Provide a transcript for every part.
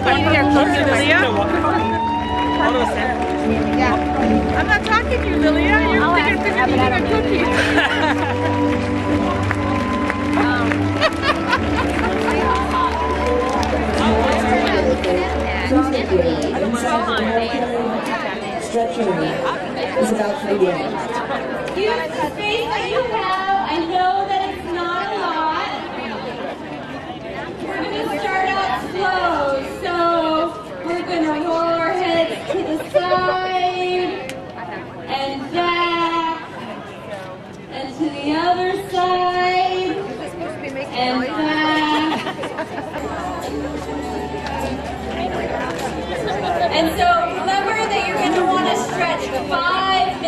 Lilia? Yeah. I'm not talking to you, Lilia. You're thinking because you're eating a cookie. Stretching is about. Use the space that you have. I know that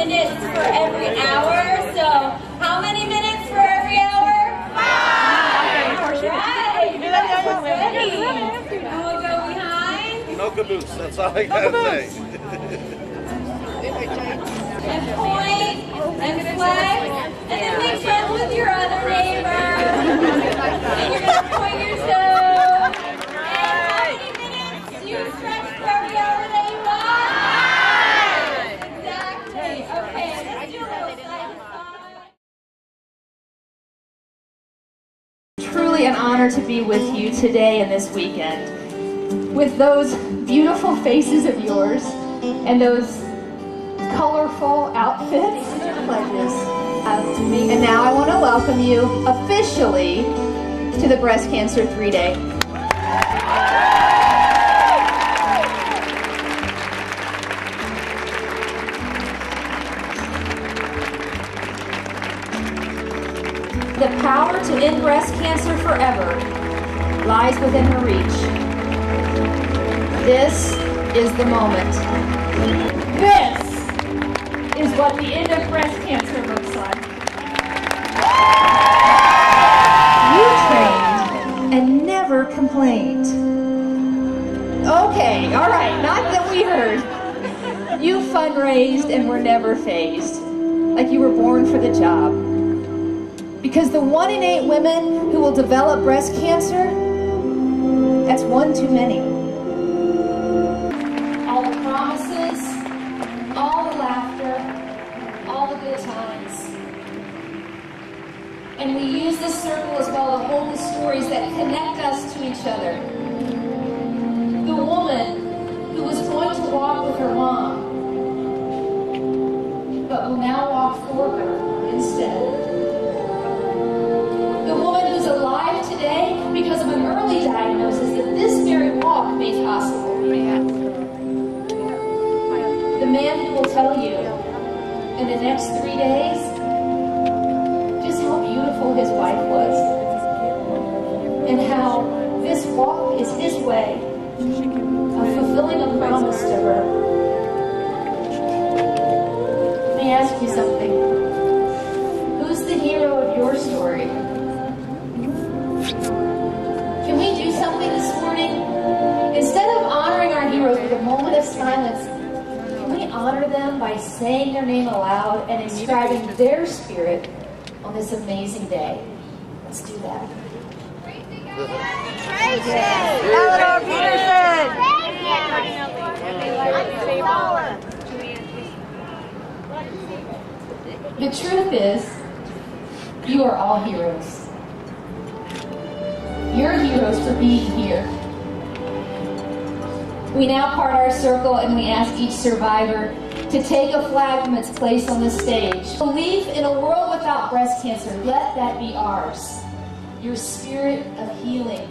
minutes for every hour. So how many minutes for every hour? Five. Right. Ready. And we'll go behind No caboose, that's all I gotta say. and point and flex. And then make friends with your other neighbor. And you're going to point your toes. And how many minutes do you stretch for every hour that you want? Exactly. Okay, let's do a little side to side. truly an honor to be with you today and this weekend. With those beautiful faces of yours and those colorful outfits. And now I want to welcome you officially to the Breast Cancer 3 Day. The power to end breast cancer forever lies within her reach. This is the moment. This is what the end of breast cancer looks like. You trained and never complained. Okay, all right, not that we heard. You fundraised and were never phased, like you were born for the job. Because the one in eight women who will develop breast cancer, that's one too many. All the promises, all the laughter, all the good times. And we use this circle as well to hold the stories that connect us to each other. Tell you in the next three days just how beautiful his wife was and how this walk is his way of fulfilling a promise to her. Let me ask you something. Honor them by saying their name aloud and inscribing their spirit on this amazing day? Let's do that. Eleanor Peterson. The truth is, you are all heroes. You're heroes for being here. We now part our circle and we ask each survivor to take a flag from its place on the stage. Belief in a world without breast cancer, let that be ours. Your spirit of healing.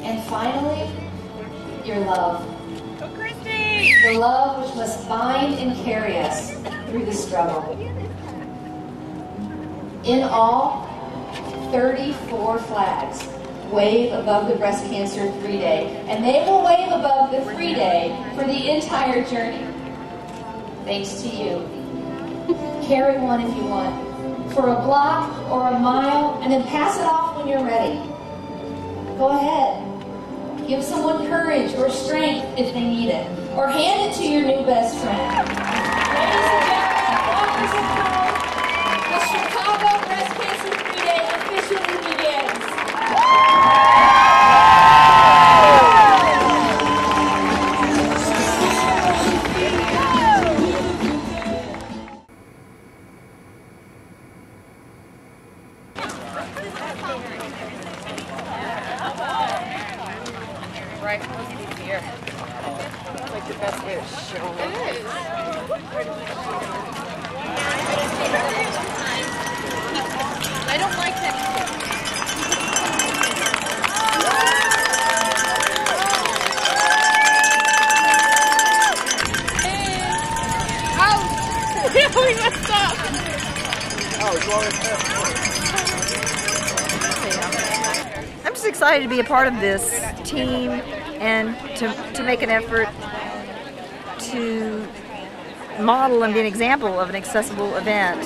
And finally, your love. The love which must bind and carry us through the struggle. In all, 34 flags wave above the breast cancer three day, and they will wave above the three day for the entire journey. Thanks to you. Carry one if you want, for a block or a mile, and then pass it off when you're ready. Go ahead. Give someone courage or strength if they need it, or hand it to your new best friend. Ladies and gentlemen, walkers home, the Chicago Breast Cancer 3-Day officially Right, supposed to be here. It's like the best way to show it. It is. I don't like that. Oh! we messed up. I'm just excited to be a part of this team and to, to make an effort to model and be an example of an accessible event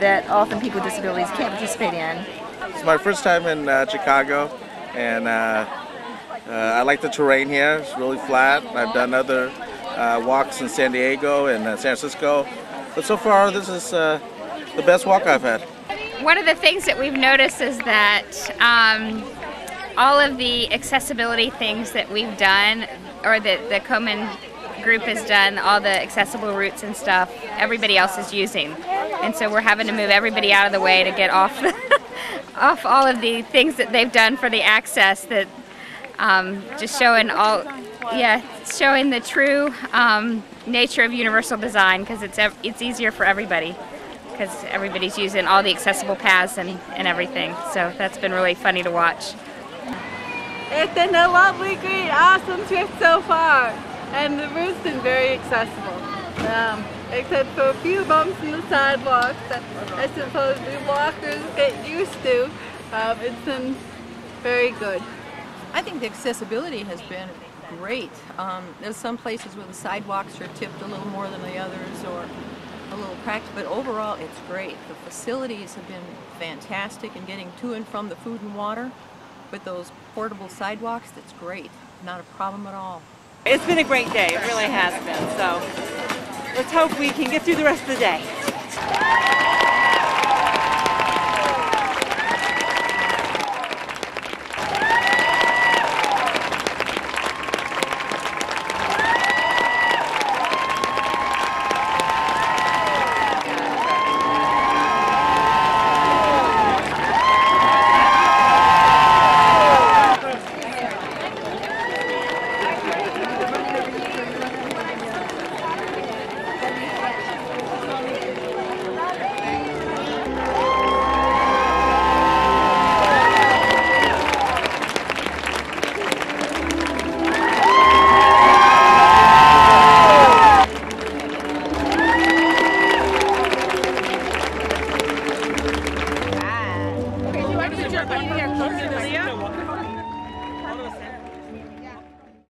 that often people with disabilities can't participate in. It's my first time in uh, Chicago, and uh, uh, I like the terrain here. It's really flat. I've done other uh, walks in San Diego and uh, San Francisco, but so far this is uh, the best walk I've had. One of the things that we've noticed is that um, all of the accessibility things that we've done, or that the Komen group has done, all the accessible routes and stuff, everybody else is using. And so we're having to move everybody out of the way to get off off all of the things that they've done for the access that um, just showing all yeah showing the true um, nature of universal design because it's it's easier for everybody because everybody's using all the accessible paths and, and everything so that's been really funny to watch It's been a lovely, great, awesome trip so far, and the route's been very accessible. Um, except for a few bumps in the sidewalks that I suppose we walkers get used to. Um, it's been very good. I think the accessibility has been great. Um, there's some places where the sidewalks are tipped a little more than the others or a little cracked, but overall it's great. The facilities have been fantastic in getting to and from the food and water. With those portable sidewalks, that's great. Not a problem at all. It's been a great day, it really has been. So let's hope we can get through the rest of the day.